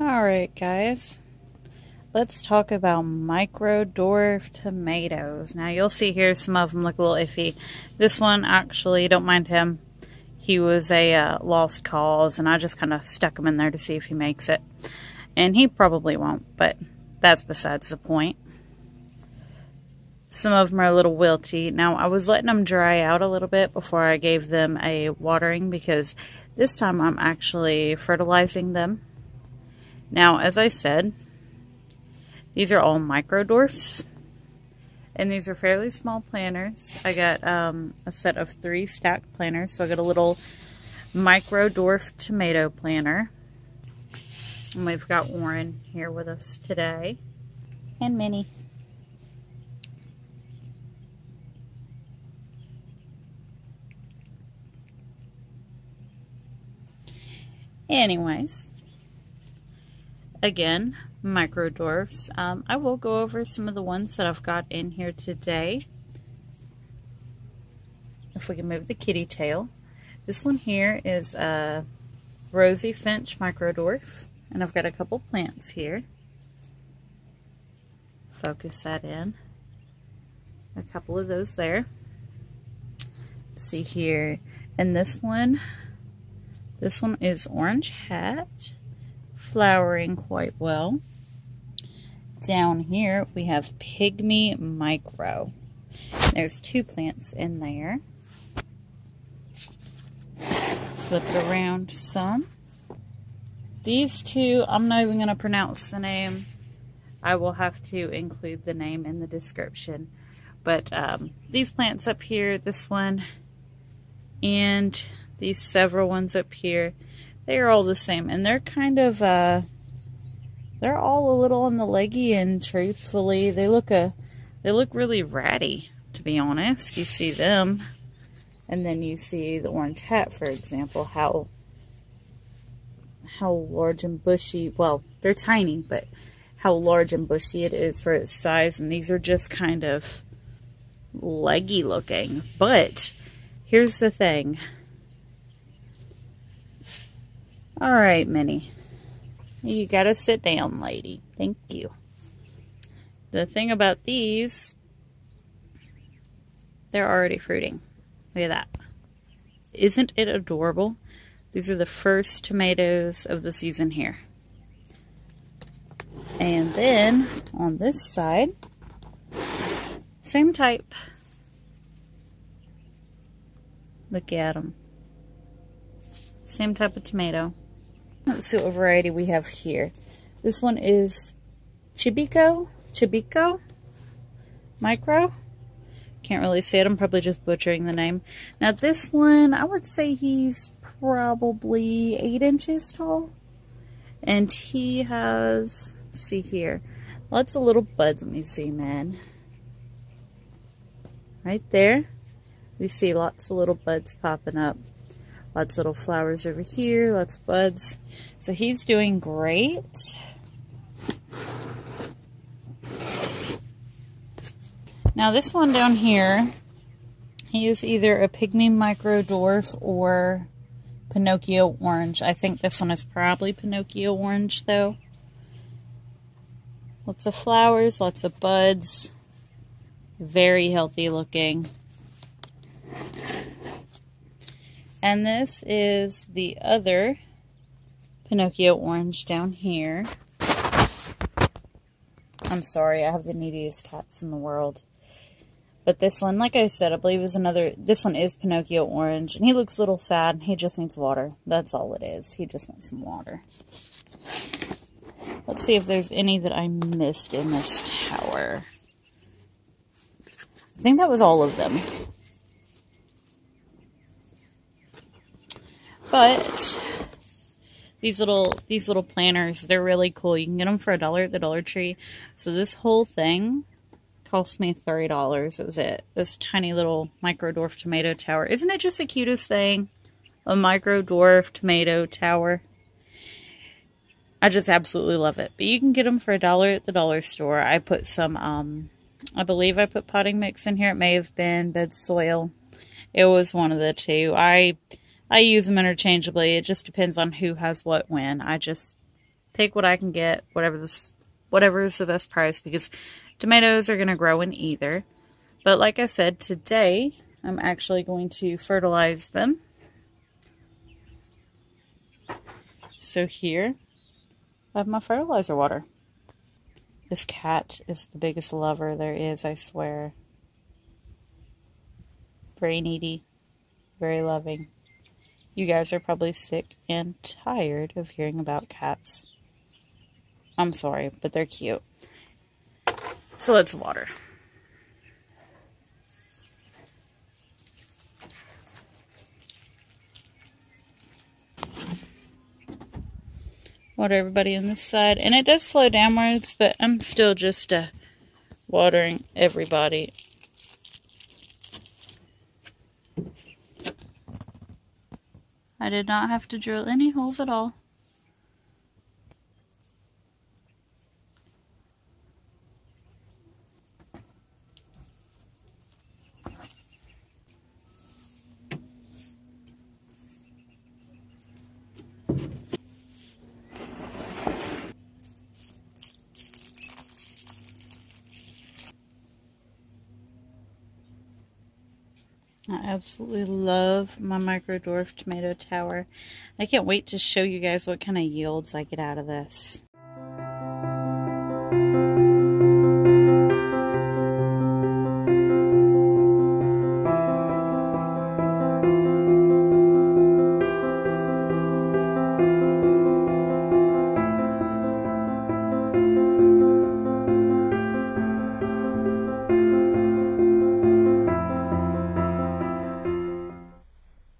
Alright guys, let's talk about micro dwarf tomatoes. Now you'll see here some of them look a little iffy. This one actually, don't mind him. He was a uh, lost cause and I just kind of stuck him in there to see if he makes it. And he probably won't, but that's besides the point. Some of them are a little wilty. Now I was letting them dry out a little bit before I gave them a watering because this time I'm actually fertilizing them now, as I said, these are all micro dwarfs. And these are fairly small planters. I got um, a set of three stacked planters. So I got a little micro dwarf tomato planter. And we've got Warren here with us today. And Minnie. Anyways, again, micro dwarfs. Um, I will go over some of the ones that I've got in here today. If we can move the kitty tail. This one here is a Rosy Finch micro dwarf, and I've got a couple plants here. Focus that in. A couple of those there. Let's see here. And this one, this one is Orange Hat flowering quite well. Down here we have Pygmy Micro. There's two plants in there. Flip it around some. These two, I'm not even going to pronounce the name. I will have to include the name in the description. But um, these plants up here, this one, and these several ones up here, they are all the same. And they're kind of, uh, they're all a little on the leggy and truthfully, they look a, they look really ratty, to be honest. You see them. And then you see the orange hat, for example, how, how large and bushy, well, they're tiny, but how large and bushy it is for its size. And these are just kind of leggy looking. But here's the thing. All right, Minnie. You gotta sit down, lady. Thank you. The thing about these, they're already fruiting. Look at that. Isn't it adorable? These are the first tomatoes of the season here. And then on this side, same type. Look at them. Same type of tomato. Let's see what variety we have here. This one is Chibikko, Chibikko Micro. Can't really say it. I'm probably just butchering the name. Now this one, I would say he's probably 8 inches tall. And he has, see here, lots of little buds. Let me see, man. Right there, we see lots of little buds popping up. Lots of little flowers over here, lots of buds. So he's doing great. Now this one down here, he is either a Pygmy Micro Dwarf or Pinocchio Orange. I think this one is probably Pinocchio Orange though. Lots of flowers, lots of buds. Very healthy looking. And this is the other Pinocchio orange down here. I'm sorry, I have the neediest cats in the world. But this one, like I said, I believe is another, this one is Pinocchio orange. And he looks a little sad. He just needs water. That's all it is. He just wants some water. Let's see if there's any that I missed in this tower. I think that was all of them. But these little these little planters. They're really cool. You can get them for a dollar at the Dollar Tree. So this whole thing cost me $30. It was it. This tiny little micro dwarf tomato tower. Isn't it just the cutest thing? A micro dwarf tomato tower. I just absolutely love it. But you can get them for a dollar at the dollar store. I put some, um, I believe I put potting mix in here. It may have been bed soil. It was one of the two. I I use them interchangeably. It just depends on who has what when. I just take what I can get, whatever this, whatever is the best price, because tomatoes are going to grow in either. But like I said, today I'm actually going to fertilize them. So here I have my fertilizer water. This cat is the biggest lover there is, I swear. Very needy, very loving. You guys are probably sick and tired of hearing about cats. I'm sorry, but they're cute. So let's water. Water everybody on this side. And it does slow downwards, but I'm still just uh, watering everybody I did not have to drill any holes at all. I absolutely love my micro dwarf tomato tower. I can't wait to show you guys what kind of yields I get out of this.